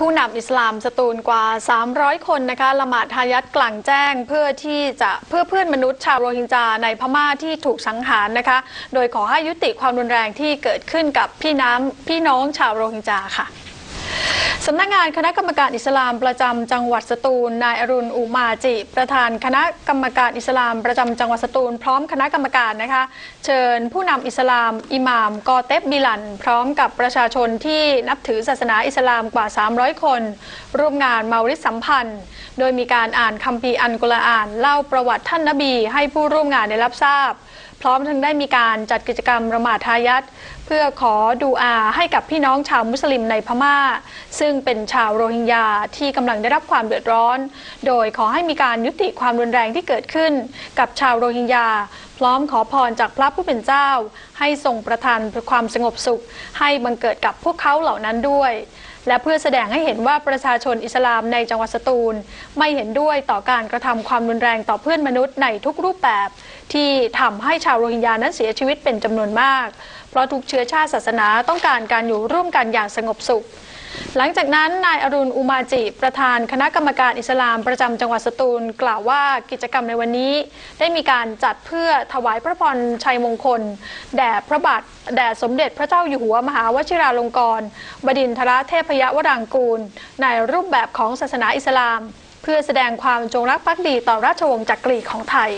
ผู้นำอิสลามสตูลกว่า 300 คนนะคะละหมาดฮายัดกลางแจ้งเพื่อที่จะเพื่อเพื่อนมนุษย์ชาวโรฮิงญาในพม่าที่ถูกสังหารนะคะ โดยขอให้ยุติความรุนแรงที่เกิดขึ้นกับพี่น้ำพี่น้องชาวโรฮิงญาค่ะ สำนักงานคณะกรรมการอิสลามประจำจังหวัดสตูล นายอรุณอุมาจิ ประธานคณะกรรมการอิสลามประจำจังหวัดสตูล พร้อมคณะกรรมการนะคะ เชิญผู้นำอิสลามอิหม่ามกอเตบบิลัน พร้อมกับประชาชนที่นับถือศาสนาอิสลามกว่า 300 คน ร่วมงานเมาวิดสัมพันธ์ โดยมีการอ่านคัมภีร์อันกุรอาน เล่าประวัติท่านนบีให้ผู้ร่วมงานได้รับทราบ พร้อมทั้งได้มีการจัดกิจกรรมละหมาดทายัดเพื่อขอดูอาให้กับพี่น้องชาวมุสลิมในพม่า ซึ่งเป็นชาวโรฮิงญาที่กำลังได้รับความเดือดร้อน โดยขอให้มีการยุติความรุนแรงที่เกิดขึ้น กับชาวโรฮิงญาพร้อมขอพรจากพระผู้เป็นเจ้า ให้ทรงประทานความสงบสุข ให้บังเกิดกับพวกเขาเหล่านั้นด้วยและเพื่อแสดงให้เห็นว่าประชาชนอิสลามในจังหวัดสตูล ไม่เห็นด้วยต่อการกระทำความรุนแรงต่อเพื่อนมนุษย์ในทุกรูปแบบ ที่ทำให้ชาวโรฮิงญานั้นเสียชีวิตเป็นจำนวนมาก เพราะทุกเชื้อชาติศาสนาต้องการการอยู่ร่วมกันอย่างสงบสุข หลังจากนั้นนายอรุณอุมาจิ ประธานคณะกรรมการอิสลามประจำจังหวัดสตูล กล่าวว่ากิจกรรมในวันนี้ ได้มีการจัดเพื่อถวายพระพรชัยมงคล แด่พระบาทแด่สมเด็จพระเจ้าอยู่หัวมหาวชิราลงกรณ์บดินทรเทพยวรางกูล ในรูปแบบของศาสนาอิสลาม เพื่อแสดงความจงรักภักดีต่อราชวงศ์จักรีของไทย